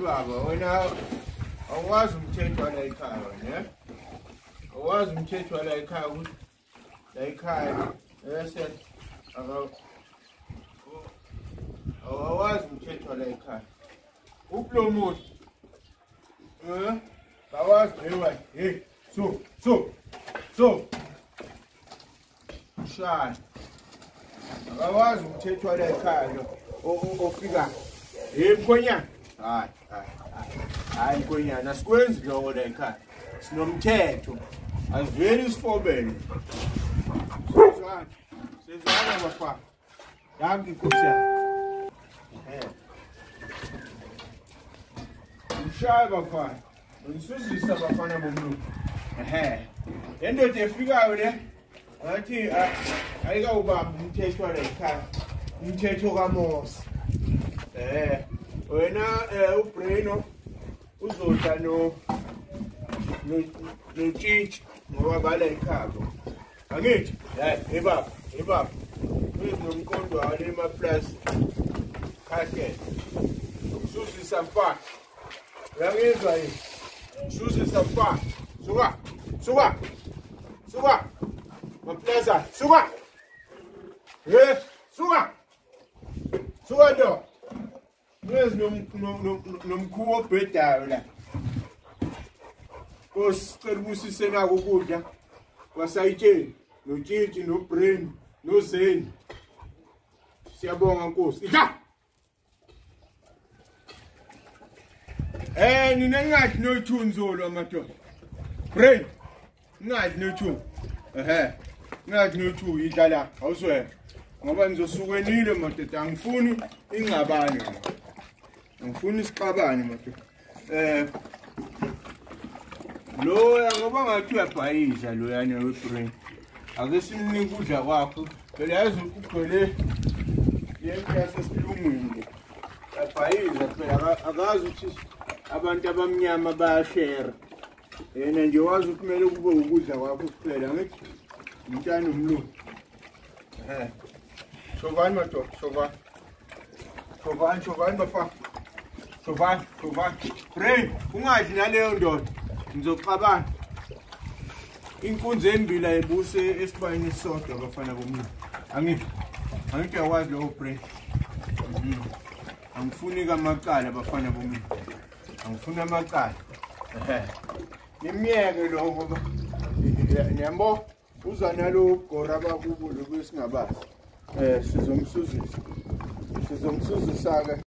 you are going out. I was in church while I car, yeah? I was in church while I car with they car. And I said, uh-huh. oh, I was in church while I car. Uplomot. Uh, I was anyway. Hey, so, so, so. Shine. I was in church while I car. Oh, oh, oh, figure. Hey, Konya. hayi hayi mkhwenyana asikwenzi loko la ekhaya sinomthetho. Aziveli isifobele sezana sezana bafana yangi inkosi yakho mshaye bafana. Ndisuzisa bafana bomlungu. Ehe. Le ndoda efikayo le ngathi ayikawubamba umthetho wale ekhaya umthetho kamosi. Ehe. kaMose. Eh. Wena uBreno uzodla no no tshitshi ngoba bala ekhaya. Angithi? Hayi, ebaba, ebaba. Uyinomkondo wale emaplaza. Khahle. Susisa mfana. Uyangizwa yini? Susisa mfana. Suka. Suka. Suka. Maplaza. Suka. Eh. Suka Mwezi nomkhubo obhedayo la. Kosicela ubusise nako ukudla kwasayitsheni notshitshi nobrain nozeni. Siyabonga Nkosi. Idla. Eh nina ngathi nothunzolo amadoda. Brain. Ngathi nothu. Ehe. Ngathi nothu idlala awuswe. Ngoba nizosukwenile madoda angifuni ingxabane. Ngifuna isixabane madoda. Eh lo ngoba ngathi uyabhayisha lo yana webrain. Ake simnike ukudla kwakho. Phela yazi ugcwele yemhlase silungile. Yabhayiza phela akazi ukuthi abantu abamnyama bayashare yena nje wazi ukuthi kumele kube ukudla kwakho kuphela ngithi umntana umlungu eh shovani madoda shovani shovani shovani bafana shovani shovani brain ungadli naleyo ndoda ngizoxabana inkunzi embili ayibuse esibayeni esisodwa bafana bomlungu angithi angithi uyakwazi lowo brain angifuni kamacala bafana bomlungu angifuna amacala nimyeke lo ngoba nyambo uza nalo gora bakubo lokusingabazi eh sizomsuzisa. Sizomsuzisa ke